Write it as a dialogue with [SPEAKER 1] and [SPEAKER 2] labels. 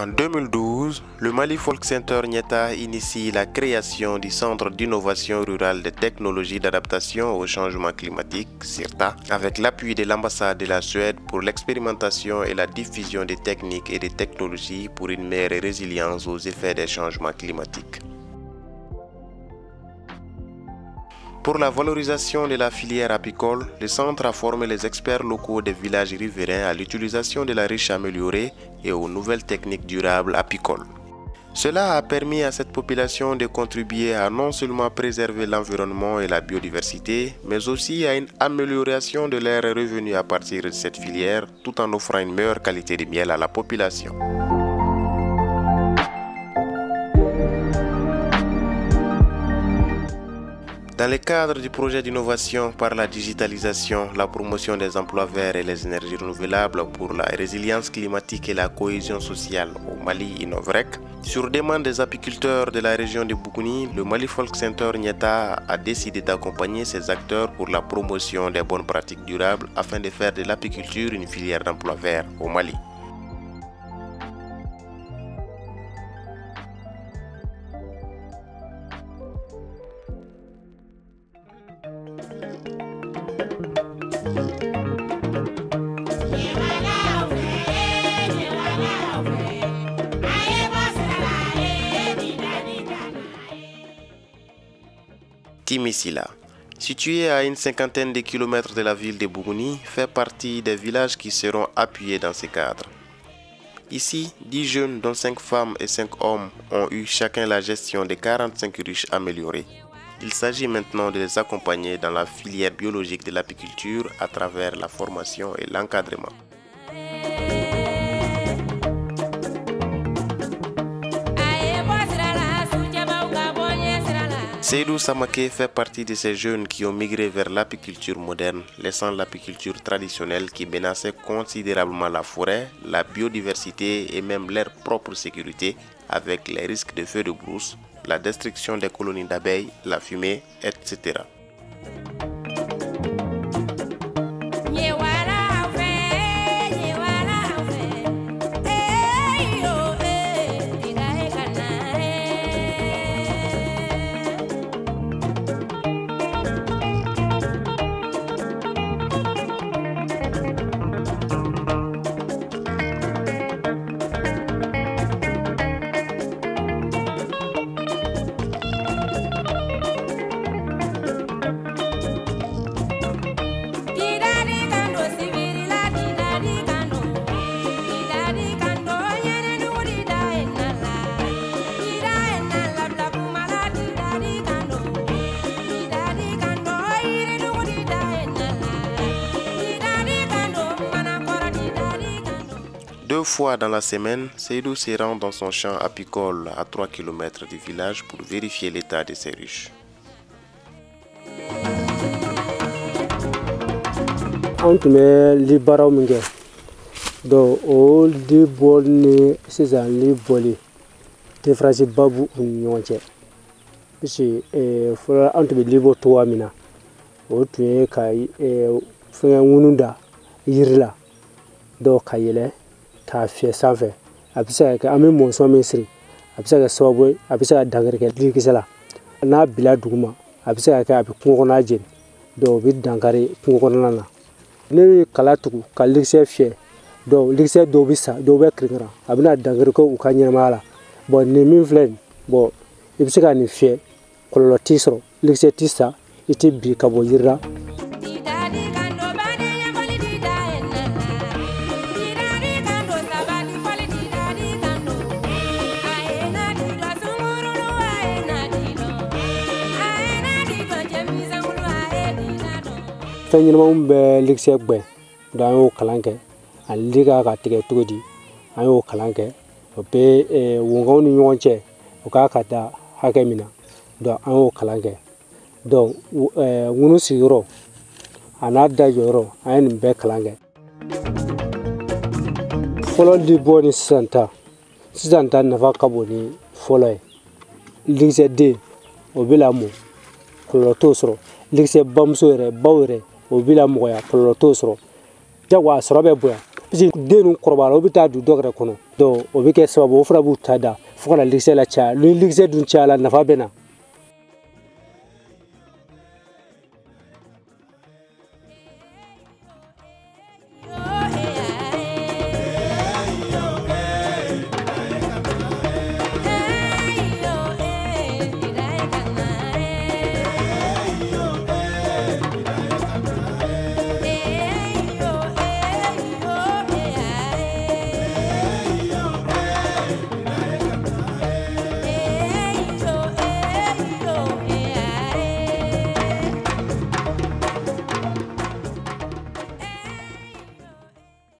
[SPEAKER 1] En 2012, le Mali Folk Center Nieta initie la création du Centre d'innovation rurale de technologie d'adaptation au changement climatique, CIRTA, avec l'appui de l'ambassade de la Suède pour l'expérimentation et la diffusion des techniques et des technologies pour une meilleure résilience aux effets des changements climatiques. Pour la valorisation de la filière apicole, le centre a formé les experts locaux des villages riverains à l'utilisation de la riche améliorée et aux nouvelles techniques durables apicoles. Cela a permis à cette population de contribuer à non seulement préserver l'environnement et la biodiversité, mais aussi à une amélioration de leurs revenus à partir de cette filière, tout en offrant une meilleure qualité de miel à la population. Dans le cadre du projet d'innovation par la digitalisation, la promotion des emplois verts et les énergies renouvelables pour la résilience climatique et la cohésion sociale au Mali Innovrec, sur demande des apiculteurs de la région de Bougouni, le Mali Folk Center Nieta a décidé d'accompagner ces acteurs pour la promotion des bonnes pratiques durables afin de faire de l'apiculture une filière d'emplois verts au Mali. Timisila, situé à une cinquantaine de kilomètres de la ville de Bougouni, fait partie des villages qui seront appuyés dans ce cadre. Ici, 10 jeunes, dont 5 femmes et 5 hommes, ont eu chacun la gestion de 45 ruches améliorées. Il s'agit maintenant de les accompagner dans la filière biologique de l'apiculture à travers la formation et l'encadrement. Seydou Samake fait partie de ces jeunes qui ont migré vers l'apiculture moderne, laissant l'apiculture traditionnelle qui menaçait considérablement la forêt, la biodiversité et même leur propre sécurité avec les risques de feux de brousse, la destruction des colonies d'abeilles, la fumée, etc. Deux fois dans la semaine, Seydou se rend dans son champ apicole à 3 km du village pour vérifier l'état de ses ruches.
[SPEAKER 2] K'a fiyɛ sanfɛ a bɛ se ka kɛ an bɛ mɔnsɔn min siri. A bɛ se ka kɛ sababu ye a bɛ se ka dankari kɛ yirikisɛ la. N'a bila duguma a bɛ se ka kɛ a bɛ kungo kɔnɔna jeni. O bɛ dankari kungo kɔnɔna na. Ne bɛ kala tugu ka likisɛ fiyɛ likisɛ dɔw bɛ sa dɔw bɛ kirikira a bɛna dankari kɛ u ka ɲɛnɛmaya la nin min filɛ nin bɔn i bɛ se ka nin fiyɛ kɔlɔlɔ t'i sɔrɔ likisɛ t'i sa i tɛ bin ka bɔ yiri la fɛn ɲɛnamaw bɛ likisɛ gbɛ donc an y'o kalan kɛ. Ani li ka ka tigɛ cogo di? An y'o kalan kɛ. O bɛ wonkanw ni ɲɔgɔn cɛ o k'a ka da hakɛ min na. Donc an y'o kalan kɛ. Donc ŋunu sigiyɔrɔ a n'a da jɔyɔrɔ an ye nin bɛɛ kalan kɛ. Fɔlɔ li bɔ ni sisan ta. Sisan ta nafa ka bon ni fɔlɔ ye. Likisɛ den o bɛ lamɔ kɔlɔlɔ t'o sɔrɔ. Likisɛ bamuso yɛrɛ baw yɛrɛ o bɛ lamɔgɔya kɔlɔlɔ t'o sɔrɔ. Jagoya a sɔrɔ bɛ bonya. Parce que den ninnu kɔrɔbayara o bɛ taa don dɔ wɛrɛ kɔnɔ. O bɛ kɛ sababu o fana b'u ta da fo ka na likisɛ la caya. Ni likisɛ dun cayala nafa bɛ na